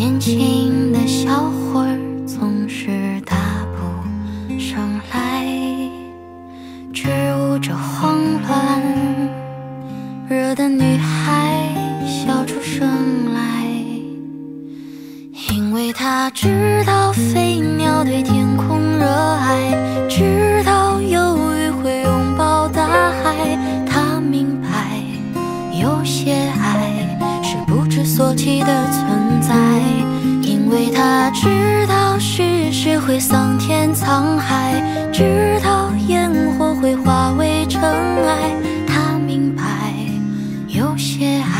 年轻的小伙儿总是答不上来，支吾着慌乱，惹得女孩笑出声来，因为她知道飞鸟对天。所期的存在，因为他知道世事会桑田沧海，知道烟火会化为尘埃。他明白，有些爱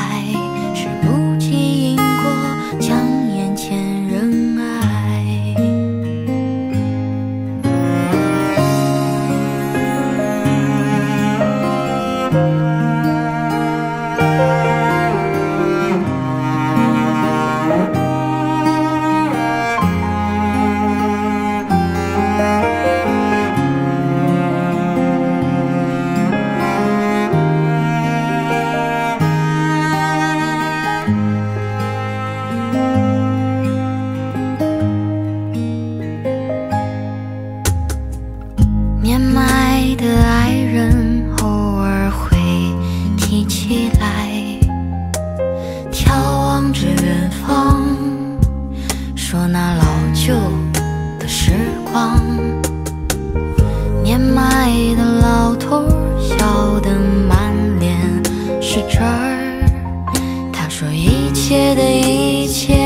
的一切。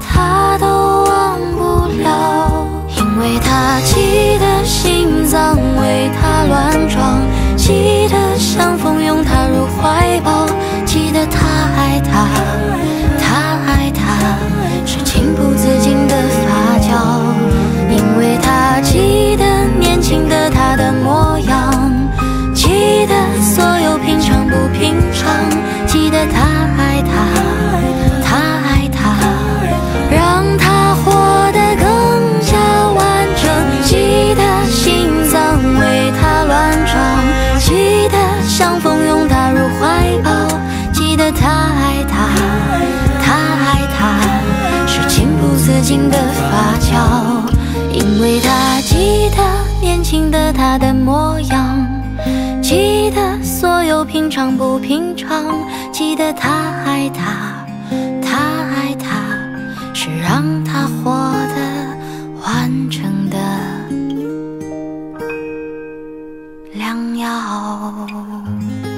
他都忘不了，因为他记得心脏为他乱相逢拥他入怀抱，记得他爱他，他爱他，是情不自禁的发酵，因为他记得年轻的他的模样，记得所有平常不平常，记得他爱他，他爱他。良药。